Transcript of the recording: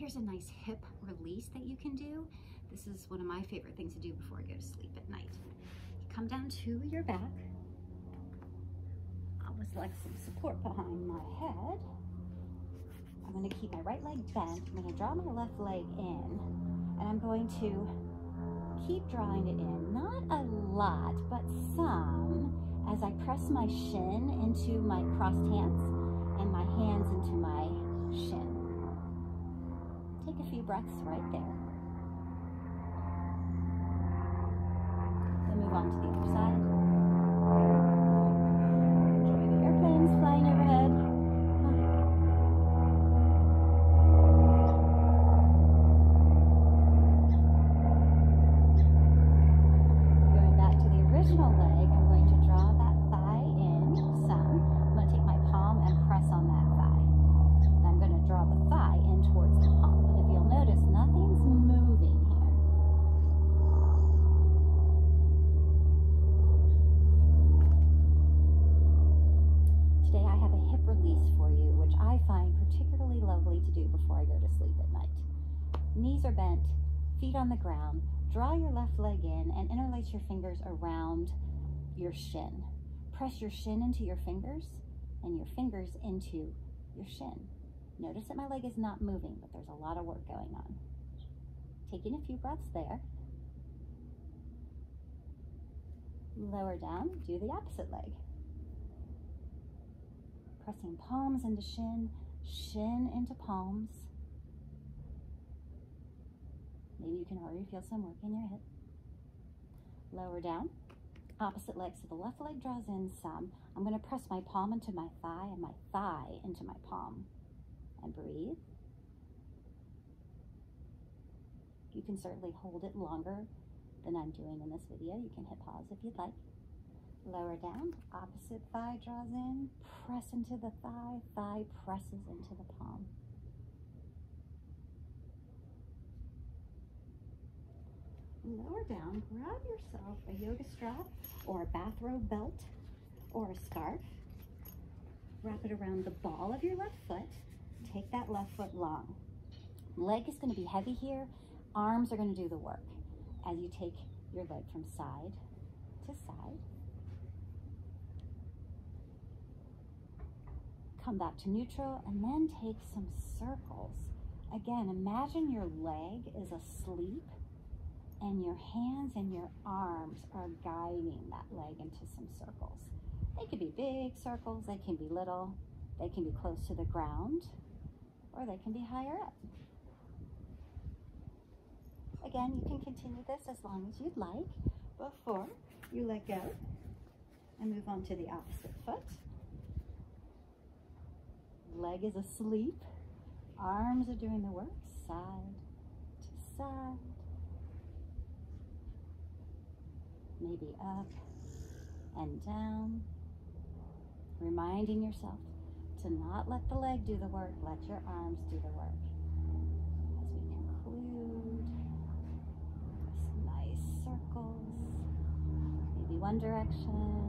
Here's a nice hip release that you can do. This is one of my favorite things to do before I go to sleep at night. Come down to your back. I'll just like some support behind my head. I'm gonna keep my right leg bent. I'm gonna draw my left leg in and I'm going to keep drawing it in. Not a lot, but some as I press my shin into my crossed hands and my hands into my breaths right there. Then move on to the other side. Enjoy the airplanes flying overhead. Going back to the original leg, I'm going to draw that thigh in some. I'm going to take my palm and press on that thigh. And I'm going to draw the thigh in towards the palm. But if you'll notice, nothing's moving here. Today I have a hip release for you, which I find particularly lovely to do before I go to sleep at night. Knees are bent, feet on the ground. Draw your left leg in and interlace your fingers around your shin. Press your shin into your fingers and your fingers into your shin. Notice that my leg is not moving, but there's a lot of work going on. Taking a few breaths there. Lower down, do the opposite leg. Pressing palms into shin, shin into palms. Maybe you can already feel some work in your hip. Lower down, opposite leg. So the left leg draws in some. I'm going to press my palm into my thigh and my thigh into my palm. And breathe. You can certainly hold it longer than I'm doing in this video. You can hit pause if you'd like. Lower down, opposite thigh draws in, press into the thigh, thigh presses into the palm. Lower down, grab yourself a yoga strap or a bathrobe belt or a scarf. Wrap it around the ball of your left foot. Take that left foot long. Leg is going to be heavy here. Arms are going to do the work as you take your leg from side to side. Come back to neutral and then take some circles. Again, imagine your leg is asleep and your hands and your arms are guiding that leg into some circles. They could be big circles, they can be little, they can be close to the ground, or they can be higher up. Again, you can continue this as long as you'd like before you let go and move on to the opposite foot. Leg is asleep, arms are doing the work, side to side. maybe up and down. Reminding yourself to not let the leg do the work, let your arms do the work. As we conclude nice circles, maybe one direction,